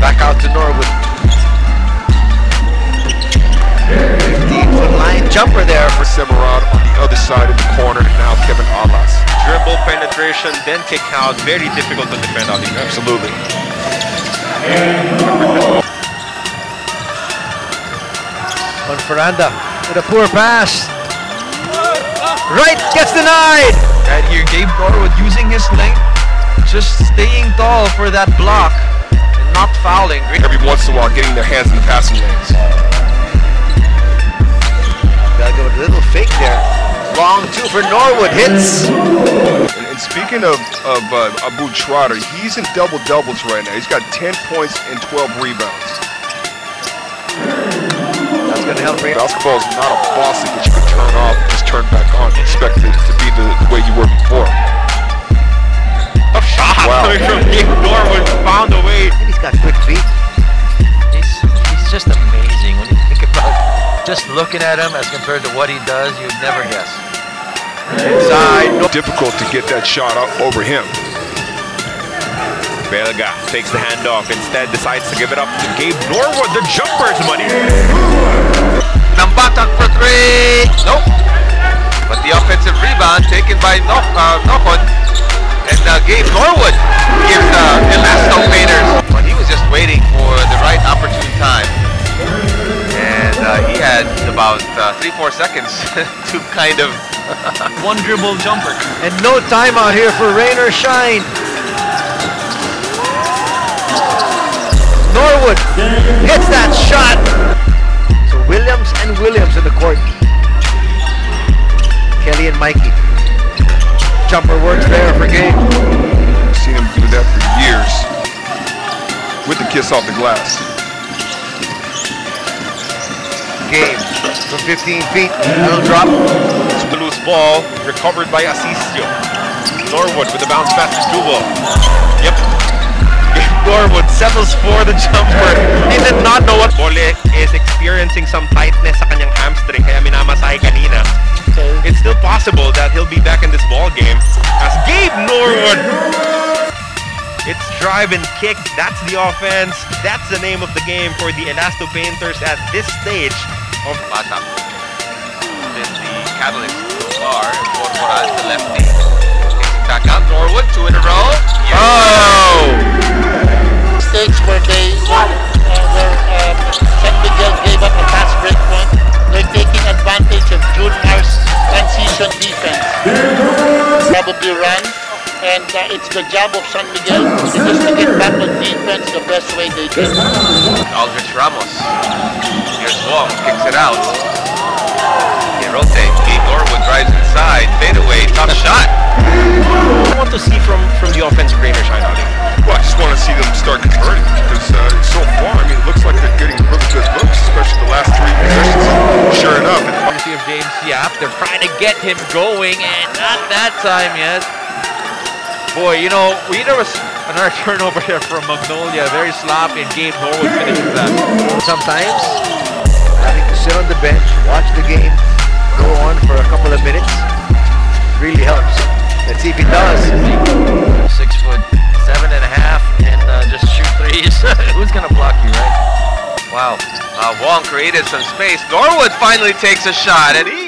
Back out to Norwood. 15 foot line jumper there for Cimarron on the other side of the corner. Now Kevin Alas. Dribble penetration, then kick out. Very difficult to defend on the Absolutely. On Ferranda with a poor pass. Right gets denied. Right here, Gabe Norwood using his length, just staying tall for that block not fouling. Great. Every once in a while, getting their hands in the passing lanes. Gotta go with a little fake there. Long two for Norwood. Hits. And, and speaking of, of uh, Abu Tratter, he's in double doubles right now. He's got 10 points and 12 rebounds. That's gonna help Rain. Basketball is not a faucet that you can looking at him as compared to what he does, you'd never guess. Inside. No. Difficult to get that shot out over him. Belga takes the handoff. Instead, decides to give it up to Gabe Norwood. The jumper's money. Nambatac for three! Nope. But the offensive rebound taken by no uh, Mocon. And uh, Gabe Norwood gives the Elasto Painters. But he was just waiting for the right about uh, three, four seconds to kind of one dribble jumper. And no timeout here for rain or shine. Norwood hits that shot. So Williams and Williams in the court. Kelly and Mikey. Jumper works there for Gabe. I've seen him do that for years with the kiss off the glass. Gabe from 15 feet. That'll drop. It's the loose ball. Recovered by Asistio. Norwood with the bounce pass to Dubo. Yep. Norwood settles for the jumper. He did not know what Bole is experiencing some tightness sa kanyang hamstring kaya minamasahe kanina. It's still possible that he'll be back in this ball game as Gabe Norwood It's drive and kick. That's the offense. That's the name of the game for the Elasto Painters at this stage of Bata. Been the catalyst so far. Borboran, the lefty. Takes back out. Norwood, two in a row. Oh! stage where they uh, where um, San Miguel gave up a fast break point. They're taking advantage of June Mars transition defense. Probably run, and uh, it's the job of San Miguel to just to get back on defense the best way they can. Aldrech Ramos. Here's Wong, kicks it out. Girote, Gabe Norwood drives inside, fade away, tough shot. I want to see from from the offense Rain or shine out. Well, I just want to see them start converting because uh, so far, I mean, it looks like they're getting really good looks, especially the last three possessions. Sure enough, and Courtesy of James Yap, they're trying to get him going, and not that time yet. Boy, you know, we there was another turnover there from Magnolia, very sloppy, and Gabe Norwood finishes that. Sometimes having to sit on the bench, watch the game, go on for a couple of minutes, really helps. Let's see if he does. Six foot seven and a half, and uh, just shoot threes. Who's gonna block you, right? Wow. Uh, Wong created some space. Norwood finally takes a shot, and he